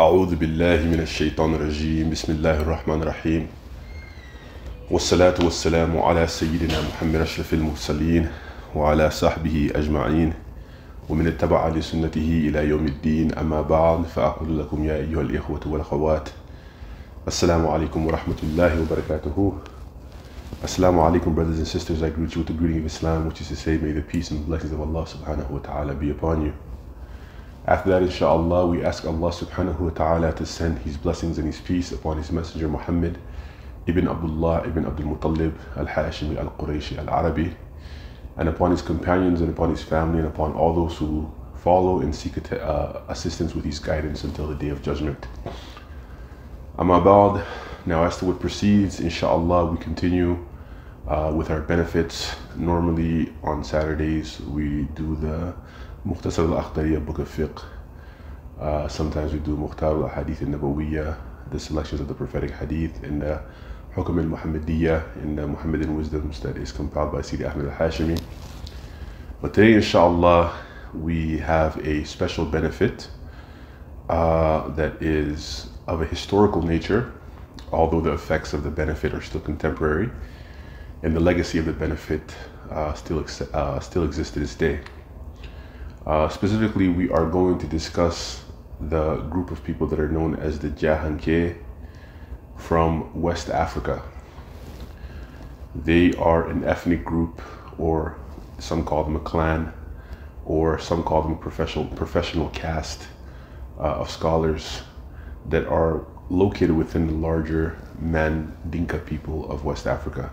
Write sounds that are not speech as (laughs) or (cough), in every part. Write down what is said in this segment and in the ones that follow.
أعوذ بالله من الشيطان الرجيم. بسم الله الرحمن الرحيم. والصلاة والسلام على سيدنا محمد أشرف المرسلين وعلى صحبه أجمعين. ومن اتبع لسنته إلى يوم الدين أما بعد فأقول لكم يا أيها الإخوة والأخوات السلام عليكم ورحمة الله وبركاته. Assalamu alaikum brothers and sisters. I greet you with the greeting of Islam which is to say may the peace and blessings of Allah subhanahu wa ta'ala be upon you. After that, inshallah, we ask Allah subhanahu wa ta'ala to send His blessings and His peace upon His Messenger Muhammad ibn Abdullah ibn Abdul Muttalib al-Hashimi al-Qurayshi al-Arabi and upon his companions and upon his family and upon all those who follow and seek uh, assistance with his guidance until the day of judgment. Amma ba'd, now as to what proceeds, inshallah, we continue uh, with our benefits. Normally on Saturdays, we do the Mukhtasar al-Akhdariya book of fiqh. Uh, sometimes we do Mukhtar al-Hadith al-Nabawiyya, the selections of the prophetic hadith, and the Hikam al-Muhammadiyya, the Muhammadan wisdoms that is compiled by Sidi Ahmed al-Hashimi. But today, inshallah, we have a special benefit uh, that is of a historical nature, although the effects of the benefit are still contemporary, and the legacy of the benefit uh, still, ex uh, still exists to this day. Uh, specifically, we are going to discuss the group of people that are known as the Jahanke from West Africa. They are an ethnic group, or some call them a clan, or some call them a professional, professional caste uh, of scholars that are located within the larger Mandinka people of West Africa.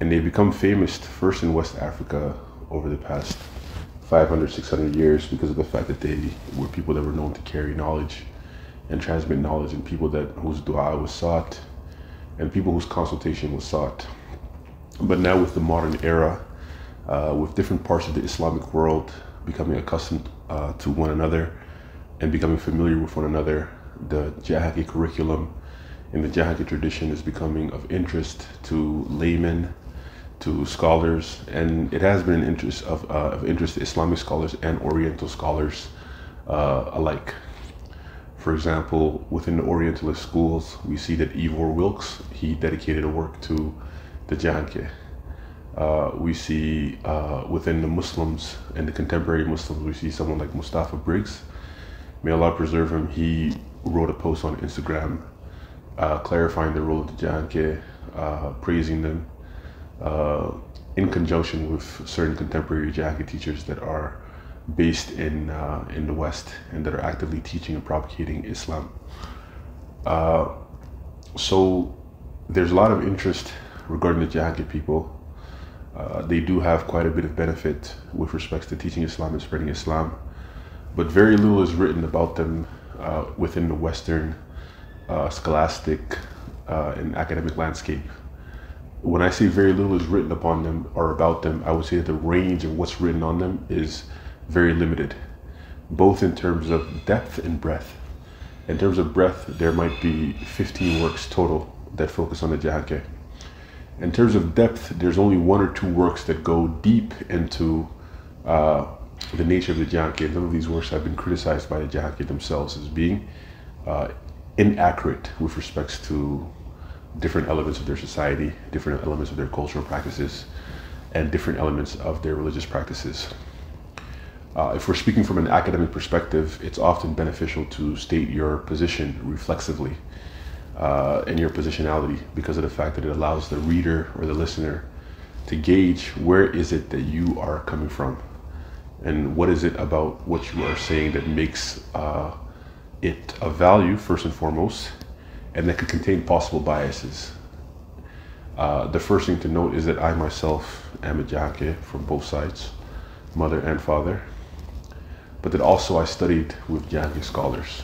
And they become famous first in West Africa over the past 500, 600 years because of the fact that they were people that were known to carry knowledge and transmit knowledge and people that whose dua was sought and people whose consultation was sought. But now with the modern era, uh, with different parts of the Islamic world becoming accustomed uh, to one another and becoming familiar with one another, the Jahaki curriculum and the Jahaki tradition is becoming of interest to laymen, to scholars, and it has been an interest of, uh, of interest to Islamic scholars and Oriental scholars uh, alike. For example, within the Orientalist schools, we see that Ivor Wilks, he dedicated a work to the Jahanke. Uh, we see uh, within the Muslims and the contemporary Muslims, we see someone like Mustafa Briggs. May Allah preserve him. He wrote a post on Instagram uh, clarifying the role of the Jahanke, uh, praising them, uh, in conjunction with certain contemporary Jahaki teachers that are based in uh, in the West and that are actively teaching and propagating Islam. Uh, so there's a lot of interest regarding the Jahaki people. Uh, they do have quite a bit of benefit with respects to teaching Islam and spreading Islam, but very little is written about them uh, within the Western scholastic and academic landscape when I say very little is written upon them or about them, I would say that the range of what's written on them is very limited, both in terms of depth and breadth. In terms of breadth, there might be 15 works total that focus on the Jahanke. In terms of depth, there's only one or two works that go deep into uh, the nature of the Jahanke. Some of these works have been criticized by the Jahanke themselves as being uh, inaccurate with respects to different elements of their society, different elements of their cultural practices, and different elements of their religious practices. Uh, if we're speaking from an academic perspective, it's often beneficial to state your position reflexively uh, and your positionality because of the fact that it allows the reader or the listener to gauge where is it that you are coming from and what is it about what you are saying that makes uh, it of value first and foremost and that could contain possible biases. Uh, the first thing to note is that I myself am a Jahake from both sides, mother and father, but that also I studied with Jahake scholars.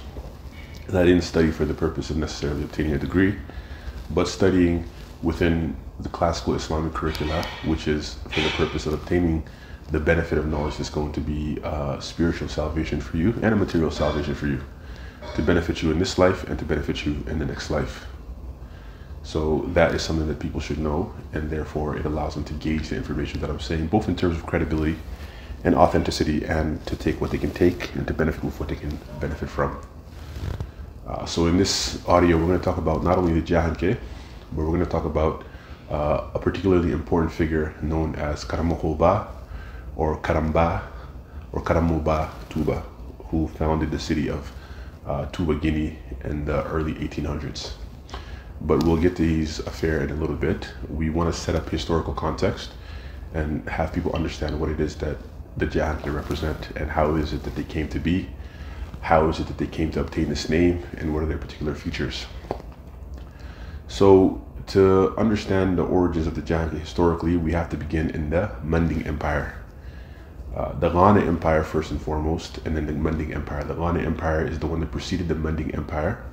And I didn't study for the purpose of necessarily obtaining a degree, but studying within the classical Islamic curricula, which is for the purpose of obtaining the benefit of knowledge that's going to be uh, spiritual salvation for you and a material salvation for you to benefit you in this life and to benefit you in the next life. So that is something that people should know, and therefore it allows them to gauge the information that I'm saying, both in terms of credibility and authenticity, and to take what they can take and to benefit with what they can benefit from. Uh, so in this audio, we're going to talk about not only the Jahanke, but we're going to talk about uh, a particularly important figure known as Karamokhoba or Karamba or Karamuba Touba, who founded the city of uh, Touba, Guinea in the early 1800s. But we'll get to his affair in a little bit. We want to set up historical context and have people understand what it is that the Jahanke represent and how is it that they came to be, how is it that they came to obtain this name, and what are their particular features. So to understand the origins of the Jahanke historically, we have to begin in the Manding Empire. Uh, the Ghana Empire first and foremost, and then the Manding Empire. The Ghana Empire is the one that preceded the Manding Empire.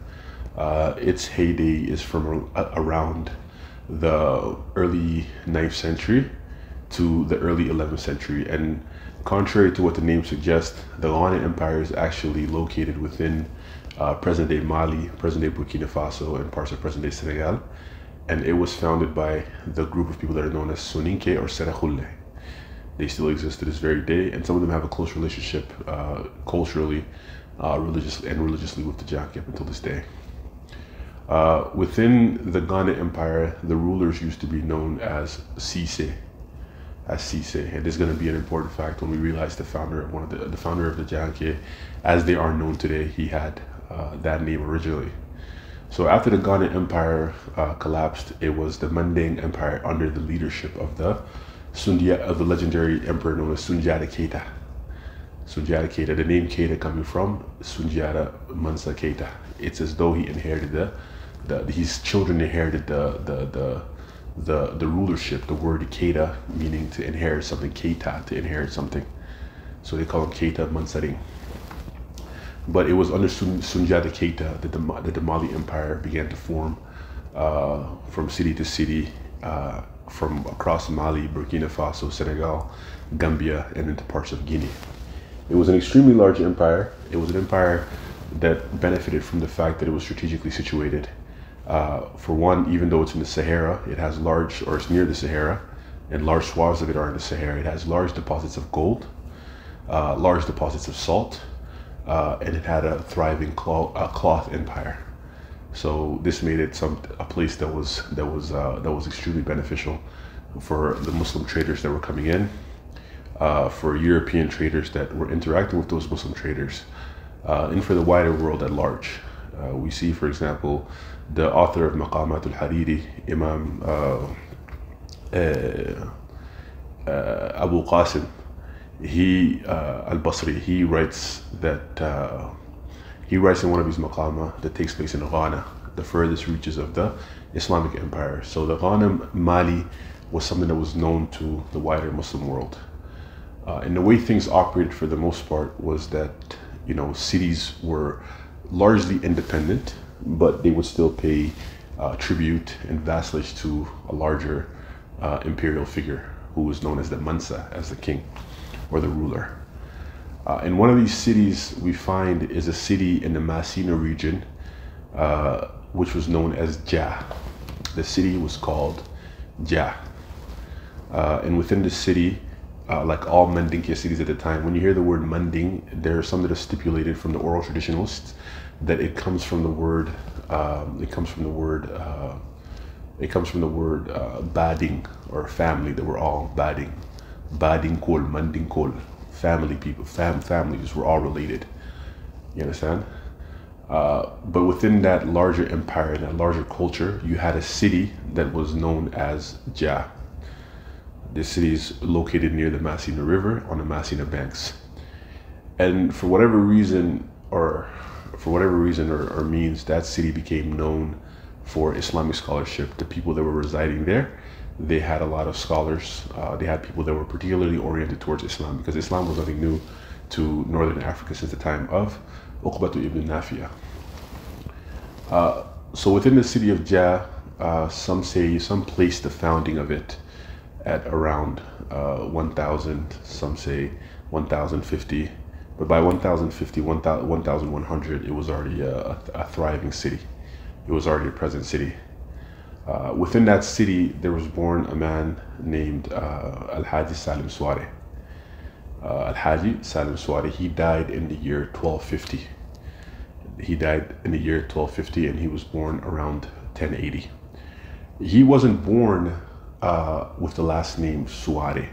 Uh, its heyday is from around the early 9th century to the early 11th century. And contrary to what the name suggests, the Ghana Empire is actually located within uh, present day Mali, present day Burkina Faso, and parts of present day Senegal. And it was founded by the group of people that are known as Soninke or Serakhule. They still exist to this very day, and some of them have a close relationship uh, culturally, uh, religiously, and religiously with the up until this day. Uh, within the Ghana Empire, the rulers used to be known as Sise, as Sise, and this is going to be an important fact when we realize the founder, of one of the, the founder of the Jahanke, as they are known today, he had uh, that name originally. So after the Ghana Empire uh, collapsed, it was the Manding Empire under the leadership of the Sundia, of the legendary emperor known as Sundiata Keita. Sundiata Keita, the name Keita coming from Sundiata Mansa Keita. It's as though he inherited the, the his children inherited the the the the, the rulership, the word Keita meaning to inherit something, Keita, to inherit something. So they call him Keita Mansaring. But it was under Sun, Sundiata Keita that the, the Mali Empire began to form uh, from city to city uh, from across Mali, Burkina Faso, Senegal, Gambia, and into parts of Guinea. It was an extremely large empire. It was an empire that benefited from the fact that it was strategically situated. Uh, for one, even though it's in the Sahara, it has large, or it's near the Sahara, and large swaths of it are in the Sahara. It has large deposits of gold, uh, large deposits of salt, uh, and it had a thriving cloth, cloth empire. So this made it some a place that was that was uh, that was extremely beneficial for the Muslim traders that were coming in, uh, for European traders that were interacting with those Muslim traders, uh, and for the wider world at large. Uh, we see, for example, the author of Maqamat al-Hariri, Imam uh, uh, Abu Qasim, he al-Basri, he writes that he writes in one of his maqama that takes place in Ghana, the furthest reaches of the Islamic empire. So the Ghana Mali was something that was known to the wider Muslim world. Uh, and the way things operated for the most part was that, you know, cities were largely independent, but they would still pay uh, tribute and vassalage to a larger uh, imperial figure who was known as the Mansa, as the king or the ruler. Uh, and one of these cities we find is a city in the Masina region, uh, which was known as Jah. The city was called Jah. Uh, and within the city, uh, like all Mandinka cities at the time, when you hear the word Manding, there are some that are stipulated from the oral traditionalists that it comes from the word, um, it comes from the word, uh, it comes from the word uh, bading or family, that we're all bading. Bading kol, Manding kol family people, fam families were all related. You understand? Uh, but within that larger empire, that larger culture, you had a city that was known as Jah. This city is located near the Masina River on the Masina banks. And for whatever reason, or for whatever reason or, or means, that city became known for Islamic scholarship. The people that were residing there they had a lot of scholars. Uh, they had people that were particularly oriented towards Islam because Islam was nothing new to northern Africa since the time of Uqbatu ibn Nafiya. Uh, so within the city of Jah, uh, some say some place the founding of it at around uh, 1000, some say 1050. But by 1050, 1100, it was already a, a thriving city. It was already a present city. Uh, within that city, there was born a man named uh, Al Haji Salim Sware. Uh, Al Haji Salim Sware, he died in the year 1250. he died in the year 1250 and he was born around 1080. He wasn't born uh, with the last name Suare.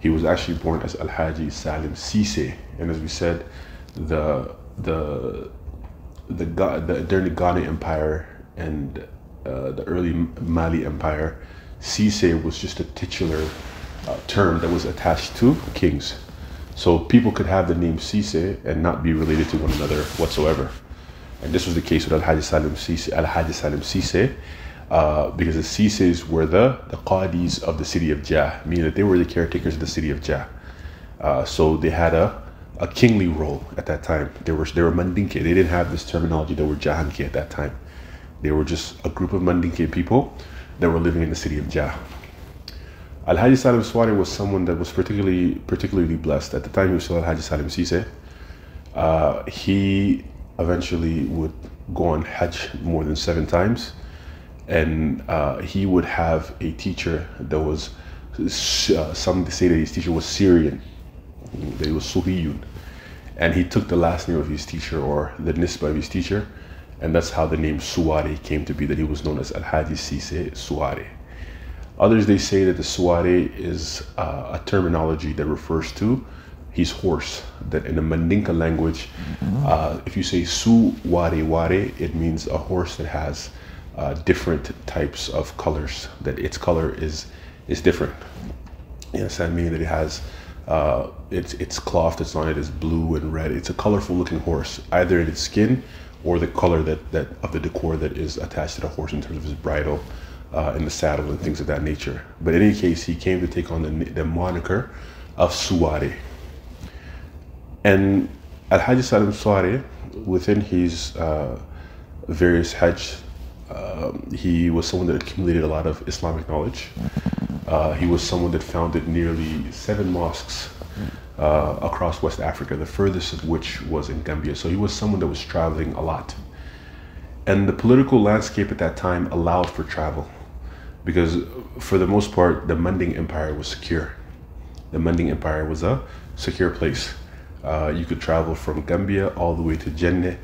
He was actually born as Al-Haji Salim Sise. And as we said, the, the, the, the during the Ghana Empire and uh, the early Mali Empire, Sise was just a titular uh, term that was attached to kings. So people could have the name Sise and not be related to one another whatsoever. And this was the case with Al-Hajj Salim Sise, Al-Hajj Salim Sise, uh, because the Sises were the, the Qadis of the city of Jah, meaning that they were the caretakers of the city of Jah. Uh, so they had a, a kingly role at that time. They were, they were Mandinke. They didn't have this terminology. They were Jahanke at that time. They were just a group of Mandinke people that were living in the city of Jah. Al Haji Salim Swari was someone that was particularly particularly blessed. At the time he was still Al Haji Salim Sise, uh, he eventually would go on Hajj more than seven times, and uh, he would have a teacher that was uh, some say that his teacher was Syrian, that he was Suhiyun, and he took the last name of his teacher or the nisba of his teacher, and that's how the name Suwari came to be. That he was known as Al Haji Sise Suwari. Others, they say that the suare is uh, a terminology that refers to his horse. That in the Mandinka language, uh, if you say su ware it means a horse that has uh, different types of colors. That its color is is different. Yes, I mean that it has uh, its its cloth that's on it is blue and red. It's a colorful looking horse, either in its skin or the color that, that of the decor that is attached to the horse in terms of his bridle uh, in the saddle and things of that nature. But in any case, he came to take on the, the moniker of Suwari. And Al Hajj Salim Suwari, within his uh, various Hajj, uh, he was someone that accumulated a lot of Islamic knowledge. Uh, he was someone that founded nearly seven mosques uh, across West Africa, the furthest of which was in Gambia. So he was someone that was traveling a lot. And the political landscape at that time allowed for travel because for the most part, the Manding Empire was secure. The Manding Empire was a secure place. Uh, you could travel from Gambia all the way to Jenne,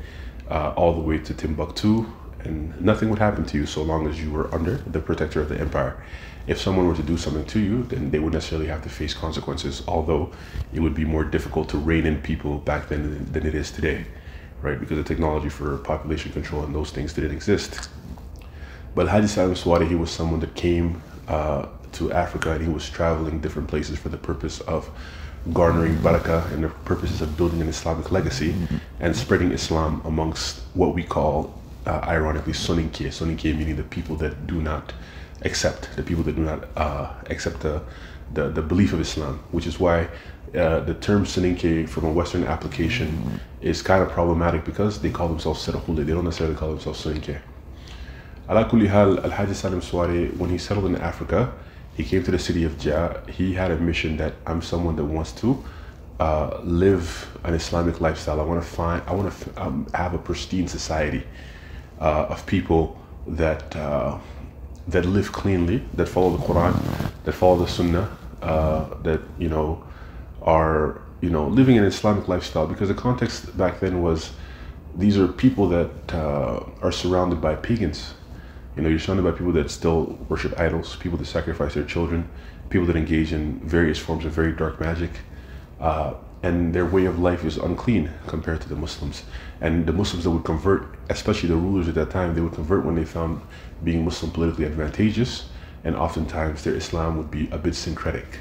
uh, all the way to Timbuktu, and nothing would happen to you so long as you were under the protector of the empire. If someone were to do something to you, then they would necessarily have to face consequences, although it would be more difficult to rein in people back then than it is today, right? Because the technology for population control and those things didn't exist. But Haji Salim Suware, he was someone that came uh, to Africa and he was traveling different places for the purpose of garnering barakah and the purposes of building an Islamic legacy and spreading Islam amongst what we call, uh, ironically, Soninke. Soninke meaning the people that do not accept, the people that do not uh, accept the, the, the, belief of Islam, which is why uh, the term Soninke from a Western application is kind of problematic because they call themselves Serahule. They don't necessarily call themselves Soninke. Ala kulli hal, Al Haji Salim Swari, when he settled in Africa, he came to the city of Jah. He had a mission that I'm someone that wants to uh, live an Islamic lifestyle. I want to find, I want to um, have a pristine society uh, of people that uh, that live cleanly, that follow the Quran, that follow the Sunnah, uh, that you know are you know living an Islamic lifestyle. Because the context back then was these are people that uh, are surrounded by pagans you know, you're surrounded by people that still worship idols, people that sacrifice their children, people that engage in various forms of very dark magic. Uh, and their way of life is unclean compared to the Muslims. And the Muslims that would convert, especially the rulers at that time, they would convert when they found being Muslim politically advantageous. And oftentimes their Islam would be a bit syncretic.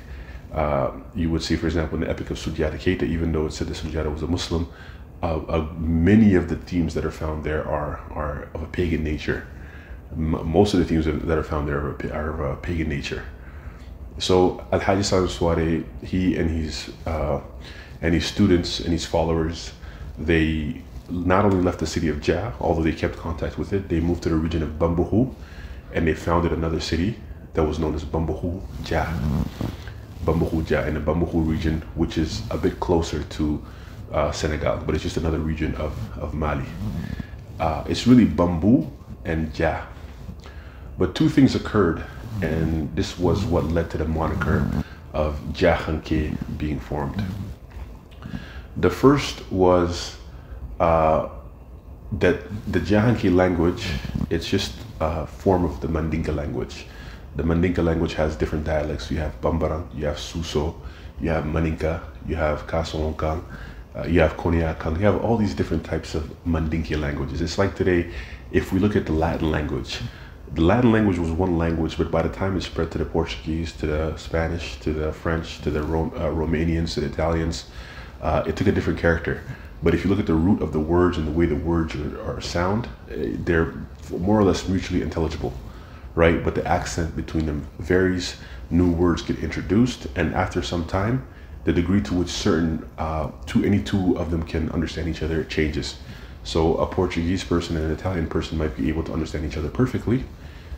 Uh, you would see, for example, in the Epic of Sundiata Keita, even though it said that Sundiata was a Muslim, uh, uh, many of the themes that are found there are, are of a pagan nature most of the themes that are found there are, of a pagan nature. So Al Hajj Salim he and his uh, and his students and his followers, they not only left the city of Jah, although they kept contact with it, they moved to the region of Bambuhu, and they founded another city that was known as Bambuhu Jah. Bambuhu Jah in the Bambuhu region, which is a bit closer to uh, Senegal, but it's just another region of, of Mali. Uh, it's really Bambu and Jah. But two things occurred, and this was what led to the moniker of Jahanke being formed. The first was uh, that the Jahanke language, it's just a form of the Mandinka language. The Mandinka language has different dialects. You have Bambaran, you have Suso, you have Maninka, you have Kasonkan, uh, you have Koniakan, you have all these different types of Mandinka languages. It's like today, if we look at the Latin language, the Latin language was one language, but by the time it spread to the Portuguese, to the Spanish, to the French, to the Rom- uh, Romanians, to the Italians, uh, it took a different character. But if you look at the root of the words and the way the words are, are sound, eh, they're more or less mutually intelligible, right? But the accent between them varies. New words get introduced, and after some time, the degree to which certain, uh, to any two of them can understand each other changes. So a Portuguese person and an Italian person might be able to understand each other perfectly,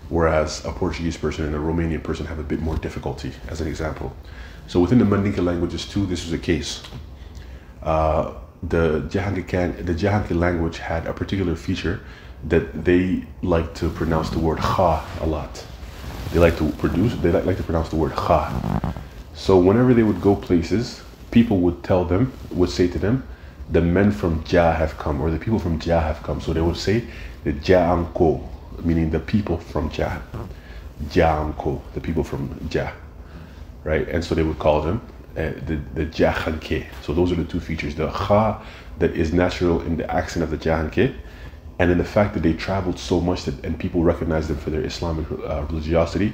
whereas a Portuguese person and a Romanian person have a bit more difficulty, as an example. So within the Mandinka languages too, this is the case. Uh, the Jahangikan, the Jahangi language had a particular feature that they like to pronounce the word kha a lot. They like to produce, they like, to pronounce the word kha. So whenever they would go places, people would tell them, would say to them, the men from Ja have come, or the people from Ja have come. So they would say the Jaanko, meaning the people from Ja. Jaanko, the people from Ja. Right? And so they would call them uh, the, the Jahanke. So those are the two features. The Kha that is natural in the accent of the Jahanke, and then the fact that they traveled so much that and people recognize them for their Islamic uh, religiosity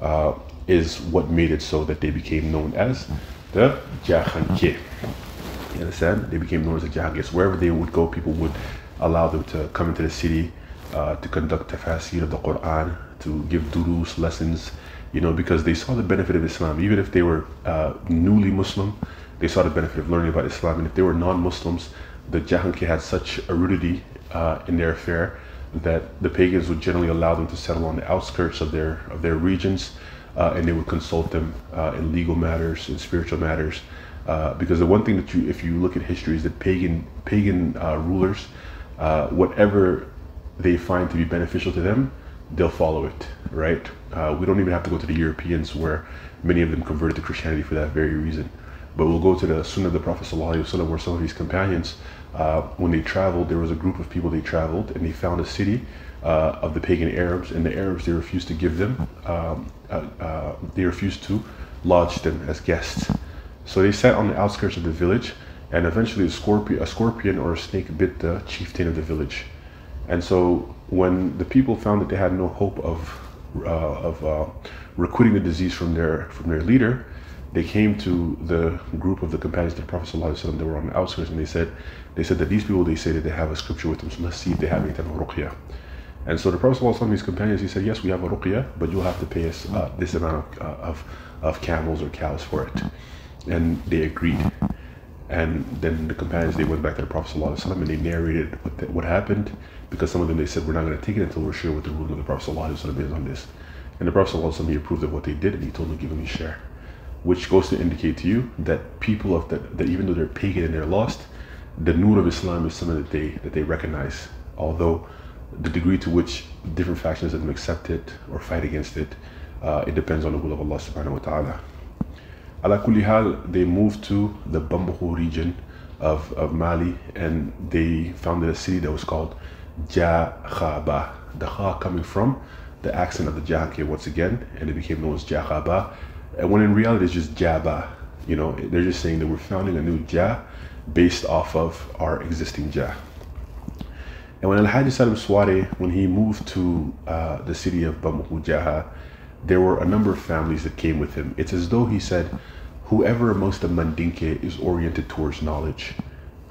uh, is what made it so that they became known as the Jahanke. You understand? They became known as the Jahanke. So wherever they would go, people would allow them to come into the city uh, to conduct tafsir of the Quran, to give durus, lessons, you know, because they saw the benefit of Islam. Even if they were uh, newly Muslim, they saw the benefit of learning about Islam. And if they were non-Muslims, the Jahanke had such aridity uh, in their affair that the pagans would generally allow them to settle on the outskirts of their of their regions, uh, and they would consult them uh, in legal matters, in spiritual matters. Uh, because the one thing that you, if you look at history, is that pagan pagan uh, rulers, whatever they find to be beneficial to them, they'll follow it, right? Uh, we don't even have to go to the Europeans where many of them converted to Christianity for that very reason. But we'll go to the Sunnah of the Prophet ﷺ, where some of his companions, uh, when they traveled, there was a group of people they traveled and they found a city uh, of the pagan Arabs, and the Arabs they refused to give them, um, uh, uh, they refused to lodge them as guests. So they sat on the outskirts of the village, and eventually a scorpion, a scorpion or a snake bit the chieftain of the village. And so when the people found that they had no hope of uh, of uh, recruiting the disease from their from their leader, they came to the group of the companions of the Prophet ﷺ that were on the outskirts, and they said they said that these people they say that they have a scripture with them, so let's see if they have any type of ruqya. And so the Prophet ﷺ, his companions, he said, yes, we have a ruqya, but you'll have to pay us uh, this amount of, uh, of of camels or cows for it. And they agreed. And then the companions they went back to the Prophet ﷺ and they narrated what, the, what happened because some of them they said we're not going to take it until we're sure what the ruling of the Prophet ﷺ is on this. And the Prophet ﷺ he approved of what they did and he told them to give them a share, which goes to indicate to you that people of that, that even though they're pagan and they're lost, the nur of Islam is something that they that they recognize. Although the degree to which different factions of them accept it or fight against it, uh, it depends on the will of Allah subhanahu wa ta'ala. Ala kulli hal, they moved to the Bambahu region of, of Mali and they founded a city that was called Jakhaba. The Kha coming from the accent of the Jahanke once again, and it became known as Jakhaba. And when in reality it's just Jaba. You know, they're just saying that we're founding a new Jah based off of our existing Jah. And when Al-Hajj Salim Suware, when he moved to uh, the city of Bambahu Jaha, there were a number of families that came with him. It's as though he said, whoever amongst the Mandinke is oriented towards knowledge,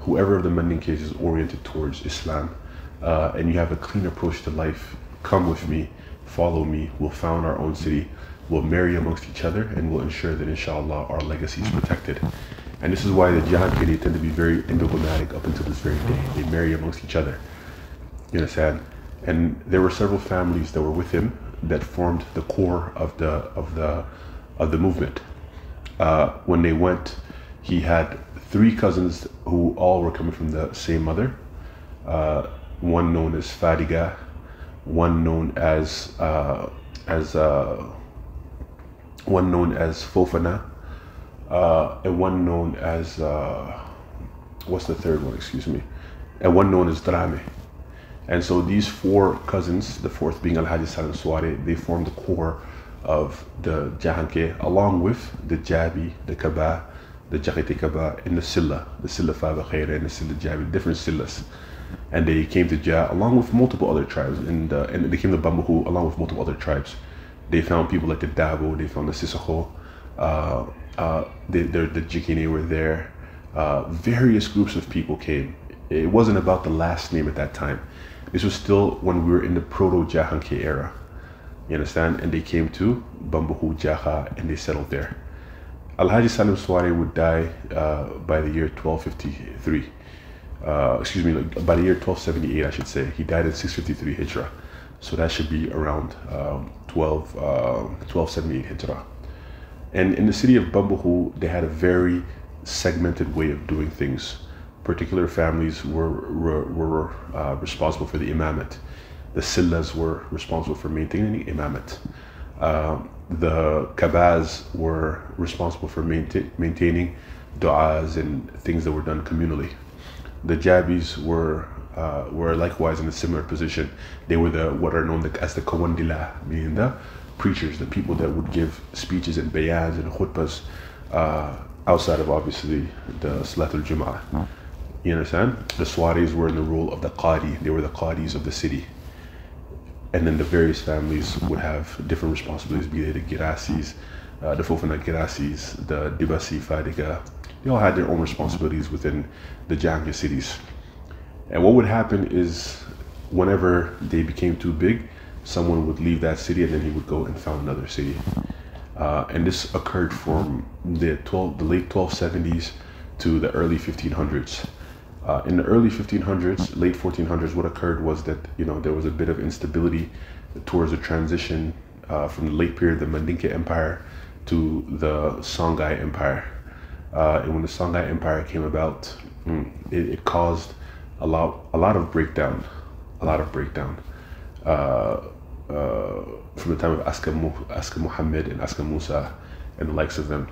whoever of the Mandinke is oriented towards Islam, uh, and you have a clean approach to life, come with me, follow me, we'll found our own city, we'll marry amongst each other, and we'll ensure that inshallah our legacy is protected. And this is why the Jihad tend to be very endogamatic up until this very day. They marry amongst each other. You understand? And there were several families that were with him that formed the core of the of the of the movement. Uh, when they went, he had three cousins who all were coming from the same mother. Uh, one known as Fadiga, one known as uh, as uh, one known as Fofana, uh, and one known as uh, what's the third one? Excuse me, and one known as Drame. And so these four cousins, the fourth being Al Haji Salim Sware, they formed the core of the Jahanke, along with the Jabi, the Kaba, the Jakhite Kaba, and the Silla, the Silla Faba Khaira and the Silla Jabi, different Sillas. And they came to Jah along with multiple other tribes, and, uh, and they came to Bambahu along with multiple other tribes. They found people like the Dabo, they found the Sissoko, uh, uh, the, the, Jikine were there. Uh, various groups of people came. It wasn't about the last name at that time. This was still when we were in the Proto Jahanke era. You understand? And they came to Bambahu Jaha and they settled there. Al-Haji Salim Sware would die uh, by the year 1253. Uh, excuse me, by the year 1278, I should say. He died in 653 Hijrah. So that should be around um, 12, uh, 1278 Hijrah. And in the city of Bambahu, they had a very segmented way of doing things. Particular families were, were, were uh, responsible for the imamate. The Sillas were responsible for maintaining the imamate. Uh, the Kabas were responsible for maintain, maintaining du'as and things that were done communally. The Jabis were uh, were likewise in a similar position. They were the what are known as the Kawandila, meaning the preachers, the people that would give speeches and bayans and khutbas uh, outside of obviously the Salatul Jum'ah. You understand? The Swaris were in the role of the Qadi. They were the Qadis of the city. And then the various families would have different responsibilities, be they the Girasis, uh, the Fofana Girasis, the Dibasi Fadiga. They all had their own responsibilities within the Janga cities. And what would happen is whenever they became too big, someone would leave that city and then he would go and found another city. Uh, and this occurred from the 12, the late 1270s to the early 1500s. Uh, in the early 1500s, late 1400s, what occurred was that you know there was a bit of instability towards the transition uh, from the late period of the Mandinka Empire to the Songhai Empire. Uh, and when the Songhai Empire came about, mm, it, it caused a lot, a lot of breakdown, a lot of breakdown. Uh, uh, from the time of Askia, Muhammad and Askia Musa and the likes of them.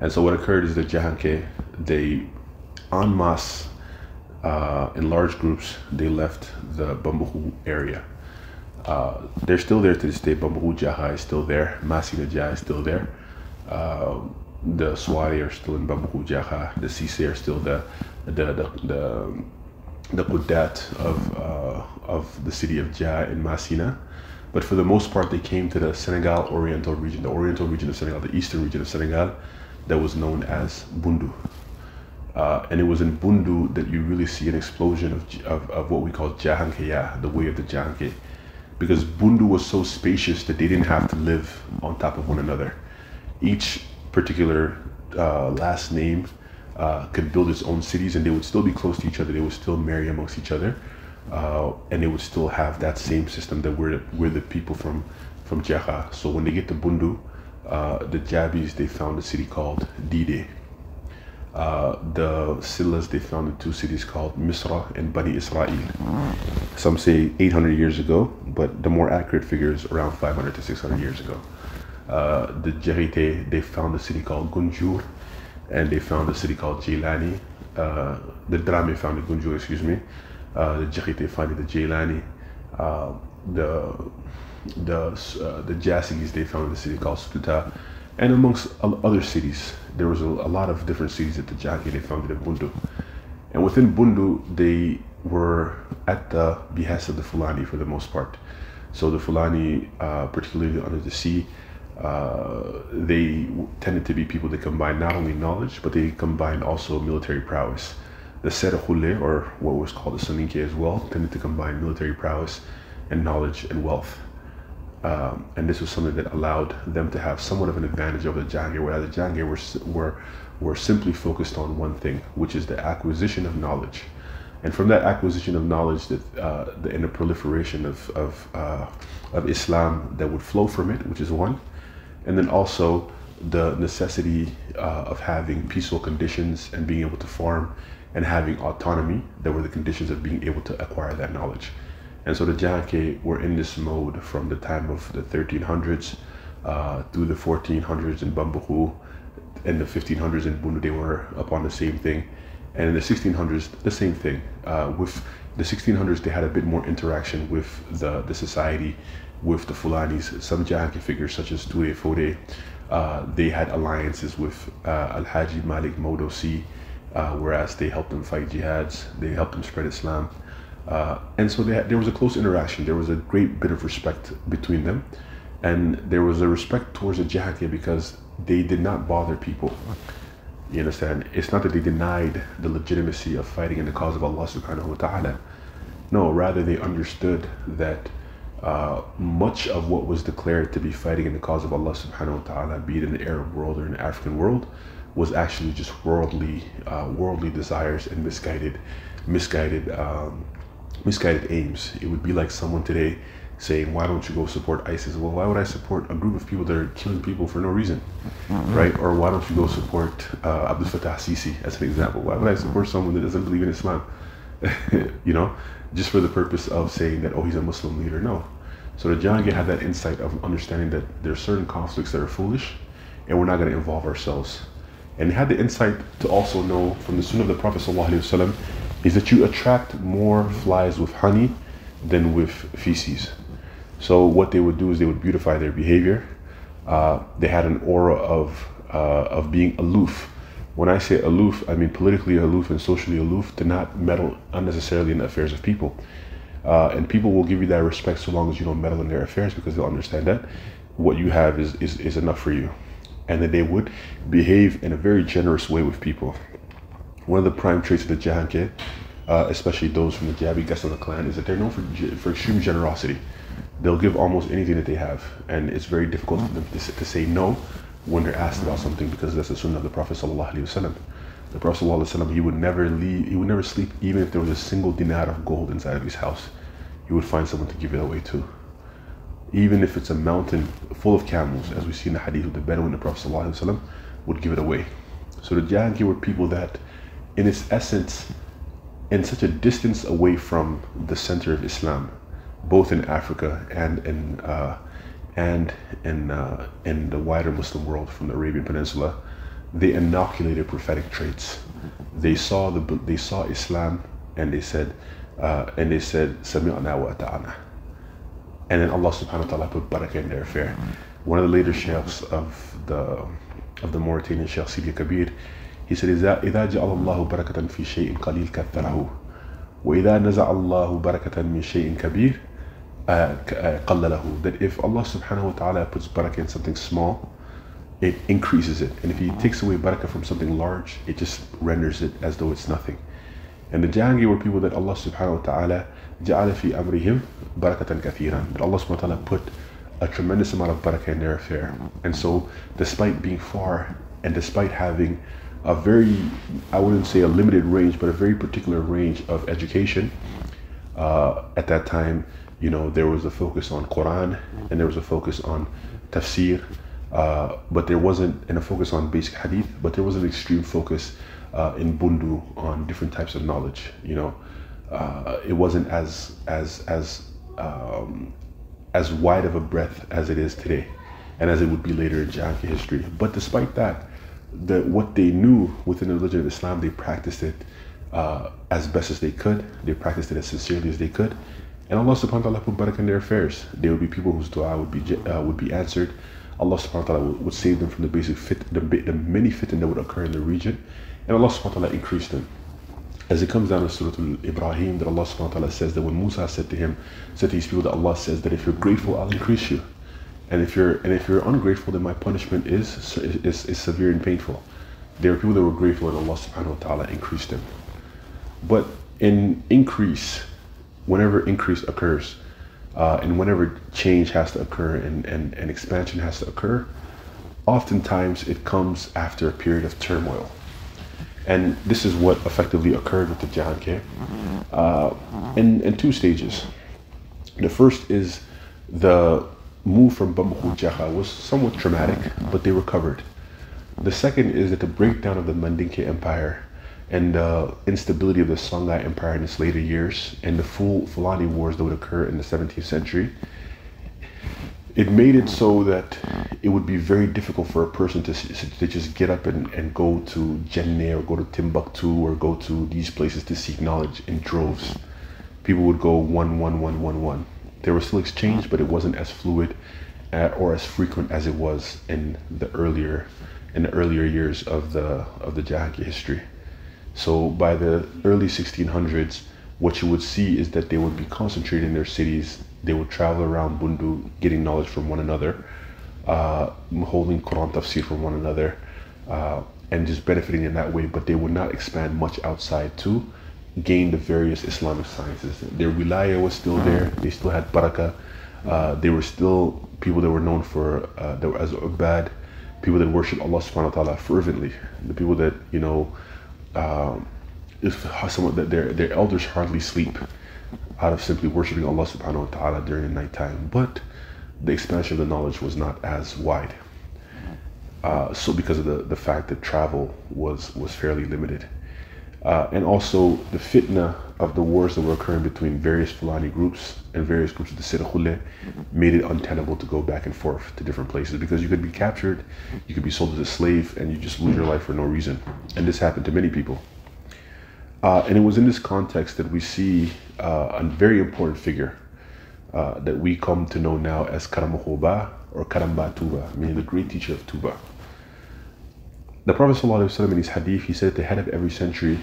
And so what occurred is that Jahanke, they en masse, uh, in large groups, they left the Bambahu area. Uh, they're still there to this day. Bambahu Jaha is still there. Masina Jaha is still there. Uh, the Swari are still in Jaha. The Sise are still the the the, the the Qudat of, uh, of the city of Jah in Masina. But for the most part, they came to the Senegal Oriental region, the Oriental region of Senegal, the eastern region of Senegal, that was known as Bundu. Uh, and it was in Bundu that you really see an explosion of, of, of what we call Jahankeya, the way of the Jahanke. Because Bundu was so spacious that they didn't have to live on top of one another. Each particular uh, last name uh, could build its own cities and they would still be close to each other. They would still marry amongst each other. Uh, and they would still have that same system that we're, we're the people from, from Jeha. So when they get to Bundu, uh, the Jabis, they found a city called Dide. Uh, the Sillas, they founded two cities called Misra and Bani Israel. Some say 800 years ago, but the more accurate figure is around 500 to 600 years ago. The Jerite, they found a city called Gunjur, and they found a city called Jilani. Uh, the Drame founded Gunjur, excuse me. Uh, the Jerite founded the Jilani. Uh, the the the Jassis, they founded a city called Stuta and amongst other cities, there was a, a lot of different cities that the Jagi they founded in Bundu. And within Bundu, they were at the behest of the Fulani for the most part. So the Fulani, uh, particularly under the sea, uh, they tended to be people that combined not only knowledge, but they combined also military prowess. The Serahule, or what was called the Soninke as well, tended to combine military prowess and knowledge and wealth. Um, and this was something that allowed them to have somewhat of an advantage over the Jahanke, whereas the Jahanke were, were, were simply focused on one thing, which is the acquisition of knowledge. And from that acquisition of knowledge that, uh, the, and the proliferation of, of, uh, of Islam that would flow from it, which is one, and then also the necessity uh, of having peaceful conditions and being able to farm and having autonomy that were the conditions of being able to acquire that knowledge. And so the Janke were in this mode from the time of the 1300s uh, through the 1400s in Bambahu. and the 1500s in Bundu, they were upon the same thing. And in the 1600s, the same thing, uh, with The 1600s, they had a bit more interaction with the, the society, with the Fulanis. Some Jahanke figures, such as Ture Fode, uh, they had alliances with uh, Al Haji Malik Modosi, uh, whereas they helped them fight jihads, they helped them spread Islam. Uh, and so had, there was a close interaction. There was a great bit of respect between them. And there was a respect towards the Jahanke because they did not bother people. You understand? It's not that they denied the legitimacy of fighting in the cause of Allah subhanahu wa ta'ala. No, rather they understood that uh, much of what was declared to be fighting in the cause of Allah subhanahu wa ta'ala, be it in the Arab world or in the African world, was actually just worldly, uh, worldly desires and misguided, misguided, um, misguided aims. It would be like someone today saying, "Why don't you go support ISIS?" Well, why would I support a group of people that are killing people for no reason, mm-hmm. right? Or why don't you go support uh, Abdel Fattah Sisi as an example? Why would I support someone that doesn't believe in Islam? (laughs) you know, just for the purpose of saying that, oh, he's a Muslim leader. No. So the Jahanke had that insight of understanding that there are certain conflicts that are foolish, and we're not going to involve ourselves. And he had the insight to also know from the Sunnah of the Prophet ﷺ is that you attract more flies with honey than with feces. So what they would do is they would beautify their behavior. Uh, they had an aura of uh, of being aloof. When I say aloof, I mean politically aloof and socially aloof to not meddle unnecessarily in the affairs of people. Uh, and people will give you that respect so long as you don't meddle in their affairs because they'll understand that what you have is, is, is enough for you. And that they would behave in a very generous way with people. One of the prime traits of the Jahanke, uh, especially those from the Jabi Gassama clan, is that they're known for, for extreme generosity they'll give almost anything that they have, and it's very difficult for them to, to say no when they're asked about something because that's the sunnah of the Prophet sallallahu. The Prophet sallallahu he would never leave, he would never sleep even if there was a single dinar of gold inside of his house. He would find someone to give it away to. Even if it's a mountain full of camels, as we see in the hadith of the Bedouin, the Prophet sallallahu would give it away. So the Jahanki were people that, in its essence, in such a distance away from the center of Islam, both in Africa and in uh, and in uh, in the wider Muslim world from the Arabian Peninsula, they inoculated prophetic traits. They saw the they saw Islam and they said uh, and they said Sami'na wa ata'ana. And then Allah subhanahu wa ta'ala put barakah in their affair. One of the later sheikhs of the of the Mauritanian Sheikh Sidi Kabir, he said, إذا إذا جعل الله بركة في شيء قليل كثره وإذا نزع الله بركة من شيء كبير uh, uh, that if Allah subhanahu wa ta'ala puts barakah in something small it increases it. And if he takes away barakah from something large it just renders it as though it's nothing. And the Jahanke were people that Allah subhanahu wa ta'ala ja'ala fi amrihim barakatan kathiran. That Allah subhanahu wa ta'ala put a tremendous amount of barakah in their affair. And so despite being far and despite having a very I wouldn't say a limited range but a very particular range of education uh, at that time you know, there was a focus on Quran and there was a focus on tafsir, uh, but there wasn't and a focus on basic hadith, but there was an extreme focus uh, in bundu on different types of knowledge. You know, uh, it wasn't as as as um, as wide of a breadth as it is today, and as it would be later in Jahanki history. But despite that, the what they knew within the religion of Islam, they practiced it uh, as best as they could. They practiced it as sincerely as they could, and Allah subhanahu wa ta'ala put barakah in their affairs. There would be people whose dua would be uh, would be answered. Allah subhanahu wa ta'ala would, would save them from the basic fit, the, the many fitan that would occur in the region. And Allah subhanahu wa ta'ala increased them. As it comes down in Surah Ibrahim, that Allah subhanahu wa ta'ala says that when Musa said to him, said to his people that Allah says that if you're grateful, I'll increase you. And if you're and if you're ungrateful, then my punishment is is, is severe and painful. There are people that were grateful and Allah subhanahu wa ta'ala increased them. But in increase, whenever increase occurs uh, and whenever change has to occur and, and, and expansion has to occur, oftentimes it comes after a period of turmoil. And this is what effectively occurred with the Jahanke uh, in, in two stages. The first is the move from Bambahu Jaha was somewhat traumatic, but they recovered. The second is that the breakdown of the Mandinka Empire and the instability of the Songhai Empire in its later years and the full Fulani wars that would occur in the 17th century, it made it so that it would be very difficult for a person to, to just get up and, and go to Jenne or go to Timbuktu or go to these places to seek knowledge in droves. people would go one, one, one, one, one. There was still exchange, but it wasn't as fluid uh, or as frequent as it was in the earlier in the earlier years of the of the Jahangi history. So by the early 1600s, what you would see is that they would be concentrated in their cities. They would travel around Bundu, getting knowledge from one another, uh, holding Quran tafsir from one another, uh, and just benefiting in that way. But they would not expand much outside to gain the various Islamic sciences. Their wilaya was still there. They still had barakah. Uh, they were still people that were known for uh, that were as ubad, people that worship Allah subhanahu wa ta'ala fervently. The people that, you know, um, if someone that their their elders hardly sleep out of simply worshiping Allah subhanahu wa ta'ala during the nighttime. But the expansion of the knowledge was not as wide. Uh, so because of the, the fact that travel was was fairly limited. Uh, and also the fitna of the wars that were occurring between various Fulani groups and various groups of the Sirahule made it untenable to go back and forth to different places because you could be captured, you could be sold as a slave, and you just lose your life for no reason. And this happened to many people. Uh, and it was in this context that we see uh, a very important figure uh, that we come to know now as Karamokhoba or Karamba Touba, meaning the great teacher of Touba. The Prophet ﷺ in his hadith, he said at the head of every century,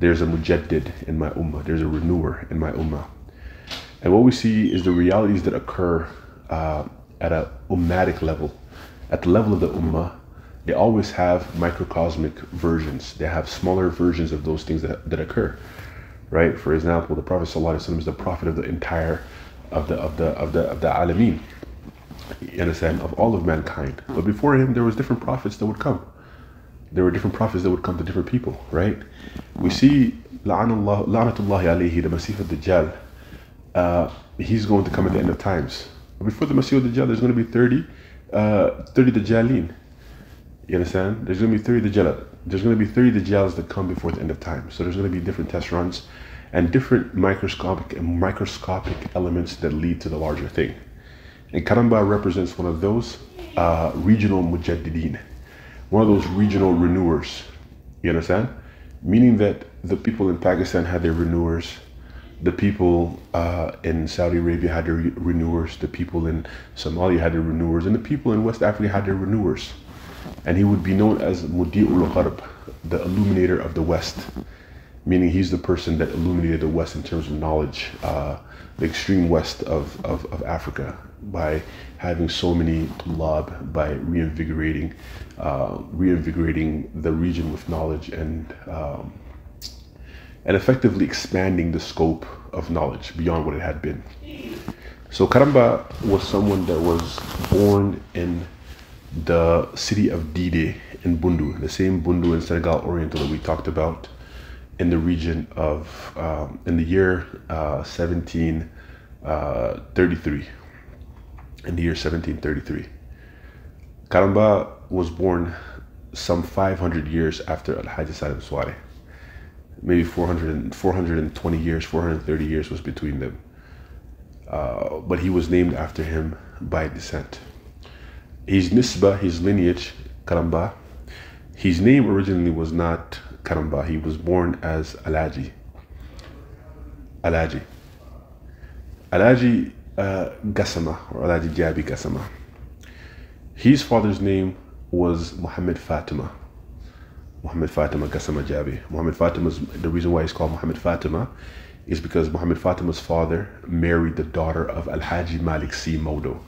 there's a mujaddid in my ummah, there's a renewer in my ummah. And what we see is the realities that occur uh, at a ummatic level. At the level of the ummah, they always have microcosmic versions. They have smaller versions of those things that, that occur, right? For example, the Prophet ﷺ is the prophet of the entire, of the, of the, of the, of the alameen, you understand, of all of mankind. But before him, there was different prophets that would come there were different prophets that would come to different people, right? We see La'anatullahi alayhi, the Masih al-Dajjal, uh, he's going to come at the end of times. Before the Masih al-Dajjal, there's going to be 30, uh, 30 Dajjalin. You understand? There's going to be 30 Dajjal. There's going to be 30 Dajjals that come before the end of time. So there's going to be different test runs and different microscopic and microscopic elements that lead to the larger thing. And Karamba represents one of those uh, regional mujaddideen one of those regional renewers. You understand? Meaning that the people in Pakistan had their renewers, the people uh, in Saudi Arabia had their renewers, the people in Somalia had their renewers, and the people in West Africa had their renewers. And he would be known as Mudi'ul Gharb, the illuminator of the West, meaning he's the person that illuminated the West in terms of knowledge, uh, the extreme west of, of, of Africa by having so many lab, by reinvigorating, uh, reinvigorating the region with knowledge and um, and effectively expanding the scope of knowledge beyond what it had been. So Karamba was someone that was born in the city of Dide in Bundu, the same Bundu in Senegal Oriental that we talked about in the region of um, in the year uh, 1733 in the year 1733. Karamba was born some 500 years after Al-Hajj Salim. Maybe 400, 420 years, 430 years was between them. Uh, but he was named after him by descent. His nisba, his lineage, Karamba, his name originally was not Karamba. He was born as Alaji. Alaji. Alaji uh, Gassama, or Alaji Jabi Gassama. His father's name was Muhammad Fatima. Muhammad Fatima Gassama Jabi. Muhammad Fatima's, the reason why he's called Muhammad Fatima is because Muhammad Fatima's father married the daughter of Al Haji Malik Si Modo,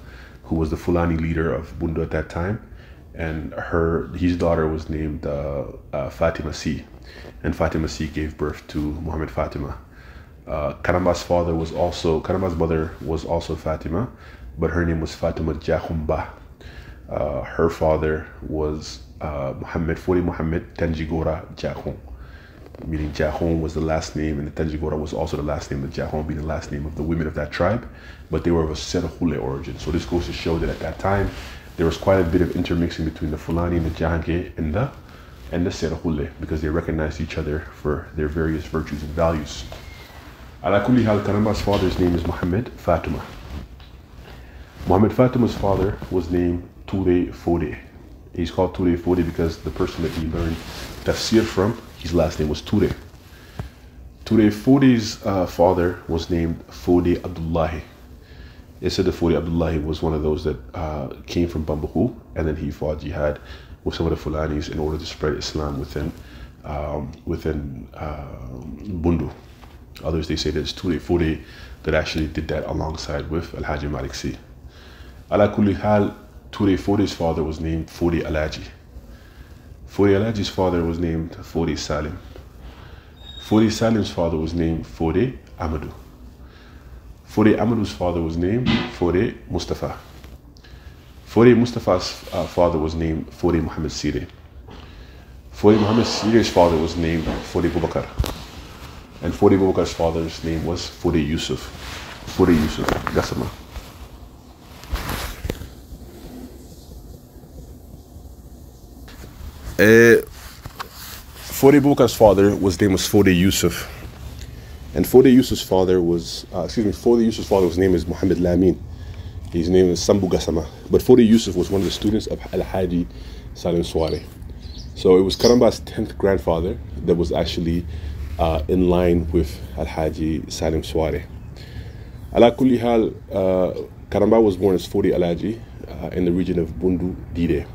who was the Fulani leader of Bundu at that time. And her, his daughter was named uh, uh, Fatima Si. And Fatima Si gave birth to Muhammad Fatima. Uh, Karamba's father was also, Karamba's mother was also Fatima, but her name was Fatima Jahumba. Uh, her father was uh, Muhammad, Fori Muhammad Tanjigora Jahum, meaning Jahum was the last name, and the Tanjigora was also the last name, the Jahum being the last name of the women of that tribe, but they were of a Serahule origin. So this goes to show that at that time, there was quite a bit of intermixing between the Fulani and the Jahanke and the, and the Serahule, because they recognized each other for their various virtues and values. Ala kulli hal, Karamba's father's name is Muhammad Fatima. Muhammad Fatima's father was named Ture Fode. He's called Ture Fode because the person that he learned tafsir from, his last name was Ture. Toure Fode's uh, father was named Fode Abdullahi. It said that Fode Abdullahi was one of those that uh, came from Bambahu and then he fought jihad with some of the Fulanis in order to spread Islam within um, within uh, Bundu. Others they say that it's Toure Fode that actually did that alongside with Al Haji Malik Si. Ala kulli hal, Toure Fode's father was named Fode Alaji. Fode Alaji's father was named Fode Salim. Fode Salim's father was named Fode Amadou. Fode Amadou's father was named Fode Mustafa. Fode Mustafa's uh, father was named Fode Muhammad Sire. Fode Muhammad Sire's father was named Fode Bubakar. And Fodi Bubakar's father's name was Fodi Yusuf. Fodi Yusuf Gassama. Uh, Fode Bubakar's father was name was Fode Yusuf. And Fodi Yusuf's father was, uh, excuse me, Fodi Yusuf's father was name is Muhammad Lamin. His name is Sambu Gassama. But Fodi Yusuf was one of the students of Al Haji Salim Suware. So it was Karamba's 10th grandfather that was actually uh, in line with Al Haji Salim Suware. Ala kulli hal, uh, Karamba was born as Fode Alaji uh, in the region of Bundu Dide.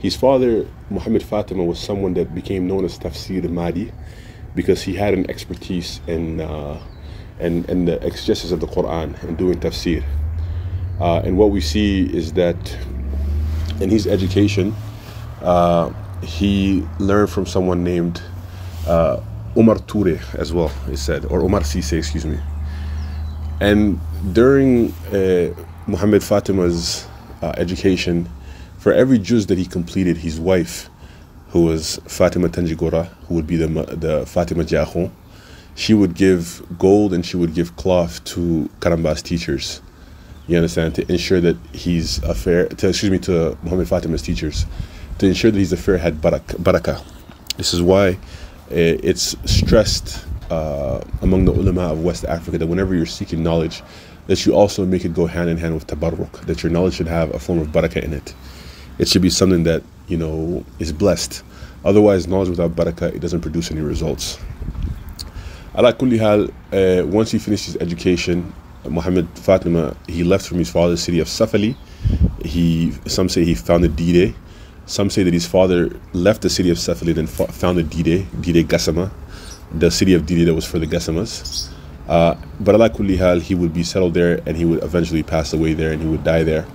His father, Muhammad Fatima, was someone that became known as Tafsir Mahdi because he had an expertise in, uh, in, in the exegesis of the Quran and doing tafsir. Uh, and what we see is that in his education, uh, he learned from someone named uh, Omar Toure as well, it said, or Omar Sise, excuse me. And during uh, Muhammad Fatima's uh, education, for every juz that he completed, his wife, who was Fatima Tanjigora, who would be the, the Fatima Jahon, she would give gold and she would give cloth to Karamba's teachers. You understand? To ensure that he's a fair, to, excuse me, to Muhammad Fatima's teachers, to ensure that he's a fair had barakah. This is why it's stressed uh, among the ulama of West Africa that whenever you're seeking knowledge, that you also make it go hand in hand with tabarruk, that your knowledge should have a form of barakah in it. It should be something that, you know, is blessed. Otherwise, knowledge without barakah, it doesn't produce any results. Ala kulli hal, uh, once he finished his education, Muhammad Fatima, he left from his father's city of Safali. He, some say he founded Dide. Some say that his father left the city of Safali and founded Dide, Dide Gassama, the city of Dide that was for the Gassamas. Uh, but ala kulli hal, he would be settled there and he would eventually pass away there and he would die there.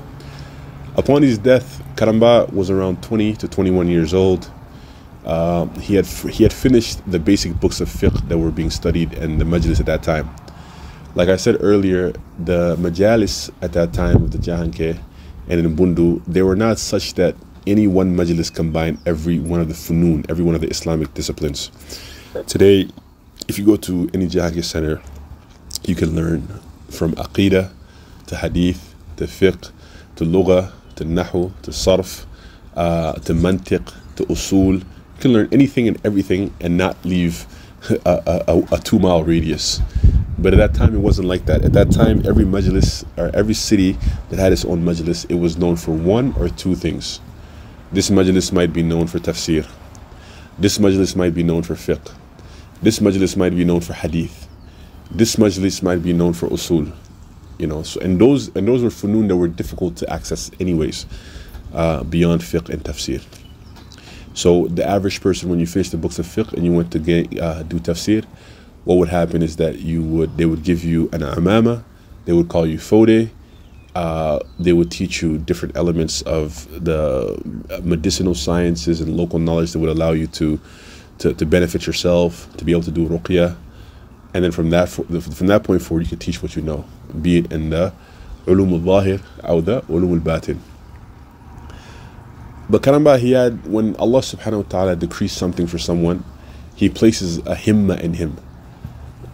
Upon his death, Karamba was around 20 to 21 years old. Uh, he had he had finished the basic books of fiqh that were being studied in the majlis at that time. Like I said earlier, the majalis at that time of the Jahanke and in Bundu, they were not such that any one majlis combined every one of the funun, every one of the Islamic disciplines. Today, if you go to any Jahanke center, you can learn from aqidah to hadith to fiqh to lugha to nahu to sarf uh, to mantiq to usul. You can learn anything and everything and not leave (laughs) a, a, a two mile radius. But at that time, it wasn't like that. At that time, every majlis or every city that had its own majlis, it was known for one or two things. This majlis might be known for tafsir. This majlis might be known for fiqh. This majlis might be known for hadith. This majlis might be known for usul. You know, so and those and those were funun that were difficult to access anyways, uh, beyond fiqh and tafsir. So the average person, when you finish the books of fiqh and you went to get, uh, do tafsir, what would happen is that you would they would give you an amama, they would call you fode, uh, they would teach you different elements of the medicinal sciences and local knowledge that would allow you to, to, to benefit yourself, to be able to do ruqya, and then from that from that point forward, you could teach what you know, be it in the ulum al-zahir or the ulum al-batin. But Karamba, he had when Allah subhanahu wa ta'ala decrees something for someone, he places a himma in him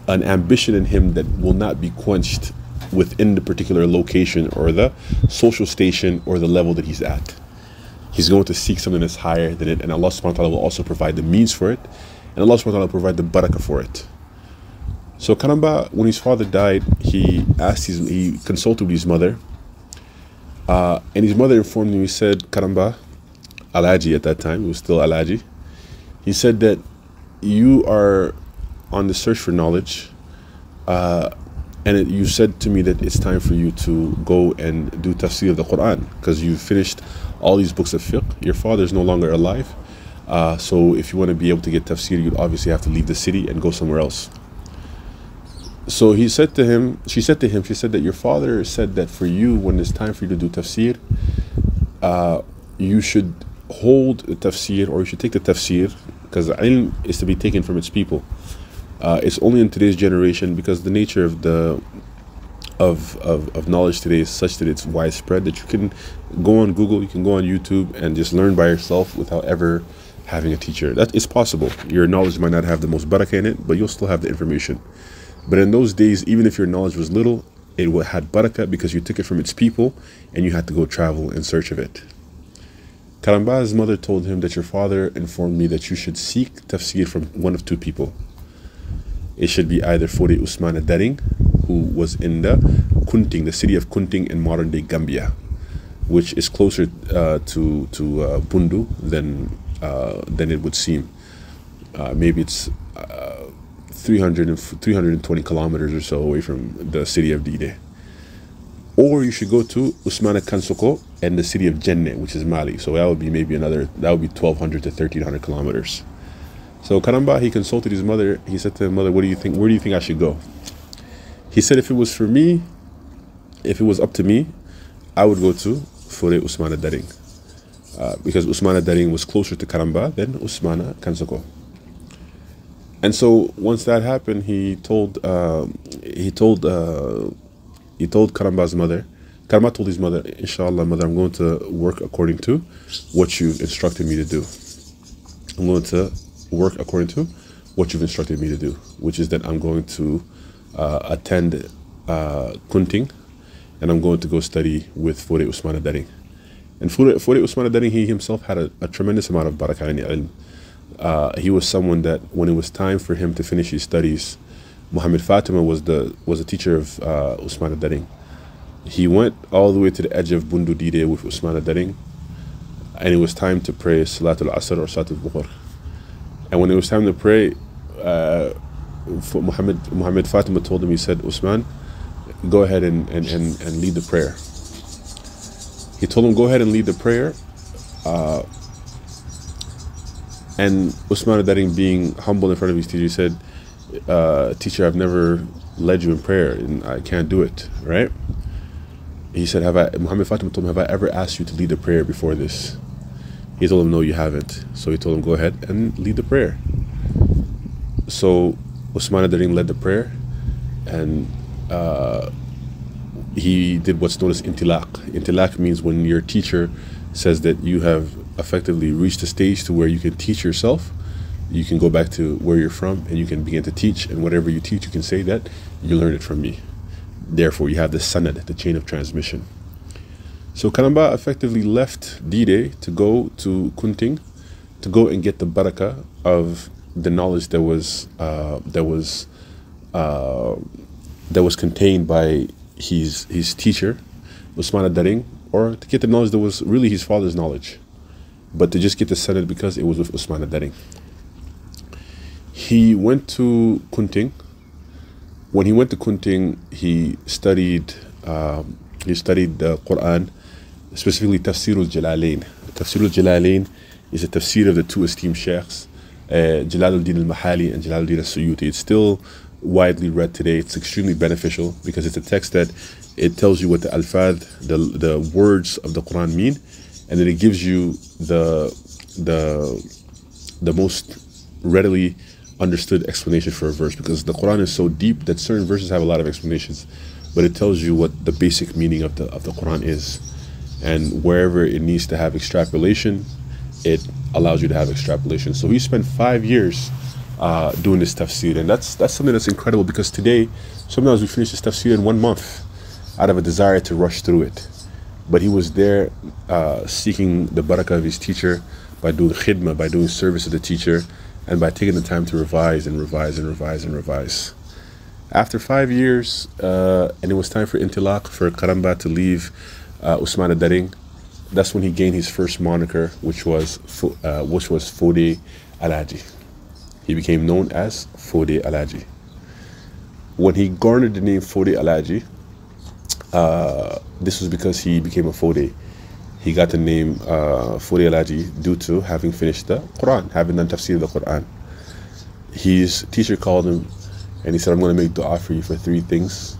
an ambition in him that will not be quenched within the particular location or the social station or the level that he's at. He's going to seek something that's higher than it, and Allah subhanahu wa ta'ala will also provide the means for it, and Allah subhanahu wa ta'ala will provide the barakah for it. So Karamba, when his father died, he asked his, he consulted with his mother, uh, and his mother informed him, he said, Karamba, Alaji at that time, he was still Alaji, he said that you are on the search for knowledge, uh, and it, you said to me that it's time for you to go and do tafsir of the Quran because you've finished all these books of fiqh. Your father is no longer alive, uh, so if you want to be able to get tafsir, you'd obviously have to leave the city and go somewhere else. So he said to him, she said to him, she said that your father said that for you, when it's time for you to do tafsir, uh, you should hold the tafsir or you should take the tafsir because ilm is to be taken from its people. Uh, it's only in today's generation because the nature of the of, of, of knowledge today is such that it's widespread that you can go on Google, you can go on YouTube and just learn by yourself without ever having a teacher. That is possible. Your knowledge might not have the most barakah in it, but you'll still have the information. But in those days, even if your knowledge was little, it had barakah because you took it from its people and you had to go travel in search of it. Karamba's mother told him that your father informed me that you should seek tafsir from one of two people. It should be either Fode Usman Daring, who was in the Kunting, the city of Kunting in modern day Gambia, which is closer uh, to, to uh, Bundu than, uh, than it would seem. Uh, maybe it's uh, 300 320 kilometers or so away from the city of Dide. Or you should go to Usmana Kansoko and the city of Jenne, which is Mali. So that would be maybe another, that would be 1200 to 1300 kilometers. So Karamba, he consulted his mother. He said to his mother, what do you think, where do you think I should go? He said, if it was for me, if it was up to me, I would go to Fure Usmana Daring. Uh, because Usmana Daring was closer to Karamba than Usmana Kansoko. And so once that happened, he told, uh, he told, uh, he told Karamba's mother, Karma told his mother, Inshallah, mother, I'm going to work according to what you've instructed me to do. I'm going to work according to what you've instructed me to do, which is that I'm going to uh, attend uh, Kunting and I'm going to go study with Fure Usman Daring. And Fure, Fure Usman Daring, he himself had a, a, tremendous amount of barakah in ilm. Uh, he was someone that when it was time for him to finish his studies, Muhammad Fatima was the was a teacher of uh, Usman Daring. He went all the way to the edge of Bundu Dide with Usman Daring, and it was time to pray Salatul Asr or Salatul Dhuhr. And when it was time to pray, uh, Muhammad Muhammad Fatima told him, he said, Usman, go ahead and, and, and, and lead the prayer. He told him, go ahead and lead the prayer. Uh, and Usman Daring, being humble in front of his teacher, he said, uh, teacher, I've never led you in prayer and I can't do it, right? He said, have I, Muhammad Fatima told him, have I ever asked you to lead the prayer before this? He told him, no, you haven't. So he told him, go ahead and lead the prayer. So Usman Daring led the prayer and uh, he did what's known as intilaq. Intilaq means when your teacher says that you have effectively reached a stage to where you can teach yourself you can go back to where you're from and you can begin to teach and whatever you teach you can say that you learned it from me therefore you have the sanad the chain of transmission so Karamba effectively left Dide to go to Kunting to go and get the baraka of the knowledge that was uh, that was uh, that was contained by his his teacher Usman Daring or to get the knowledge that was really his father's knowledge but to just get the sanad because it was with Usman Daring he went to Kunting. When he went to Kunting, he studied um, he studied the Quran, specifically Tafsir al-Jalalain. Tafsir al-Jalalain is a tafsir of the two esteemed sheikhs, uh, Jalaluddin al-Mahali and Jalaluddin al-Suyuti. It's still widely read today. It's extremely beneficial because it's a text that it tells you what the alfad, the the words of the Quran mean, and then it gives you the the the most readily understood explanation for a verse because the Quran is so deep that certain verses have a lot of explanations, but it tells you what the basic meaning of the of the Quran is, and wherever it needs to have extrapolation, it allows you to have extrapolation. So he spent five years uh, doing this tafsir, and that's that's something that's incredible because today sometimes we finish this tafsir in one month out of a desire to rush through it, but he was there uh, seeking the barakah of his teacher by doing khidmah, by doing service to the teacher and by taking the time to revise and revise and revise and revise. After five years, uh, and it was time for intilaq, for Karamba to leave uh, Usman that's when he gained his first moniker, which was uh, which was Fode Alaji. he became known as Fode Alaji. When he garnered the name Fode Alaji, uh, this was because he became a Fode. He got the name uh, Fode Alaji due to having finished the Quran, having done tafsir of the Quran. His teacher called him and he said, I'm going to make dua for you for three things.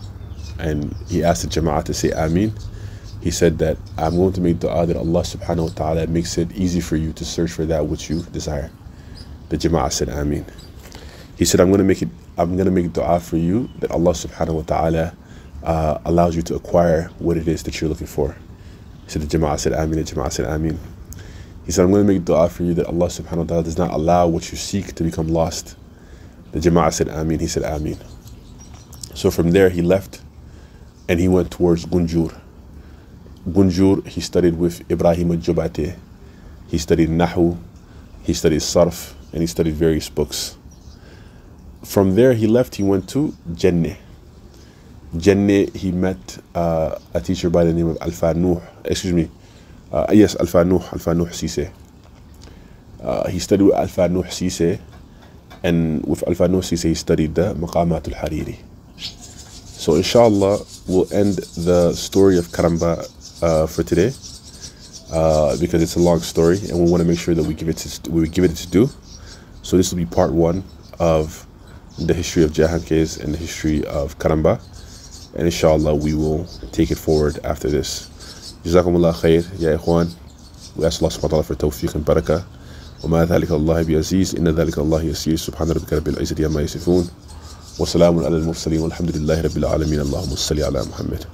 And he asked the Jama'at to say Ameen. He said that I'm going to make dua that Allah subhanahu wa ta'ala makes it easy for you to search for that which you desire. The Jama'ah said Ameen. He said, I'm going to make it, I'm going to make dua for you that Allah subhanahu wa ta'ala uh, allows you to acquire what it is that you're looking for. He said, the Jama'ah said Ameen. The Jama'ah said Ameen. He said, I'm going to make dua for you that Allah subhanahu wa ta'ala does not allow what you seek to become lost. The Jama'ah said Ameen. He said Ameen. So from there he left and he went towards Gunjur. Gunjur, he studied with Ibrahim al-Jubate. He studied Nahu, he studied Sarf, and he studied various books. From there he left, he went to Janneh. Janneh, he met uh, a teacher by the name of Alfa Nuh, excuse me, uh, yes, Alfa Nuh, Alfa Nuh Sise. Uh, he studied with Alfa Nuh Sise, and with Alfa Sise he studied the Maqamat al-Hariri. So inshallah, we'll end the story of Karamba uh, for today uh, because it's a long story and we want to make sure that we give it its, we give it its due. So this will be part one of the history of Jahankes and the history of Karamba. And inshallah, we will take it forward after this. Jazakumullah khair, ya ikhwan. We ask Allah subhanahu wa ta'ala for tawfiq and barakah. وما ذلك الله بعزيز إن ذلك الله يسير سبحان ربك رب العزة عما يصفون وسلام على المرسلين والحمد لله رب العالمين اللهم صل على محمد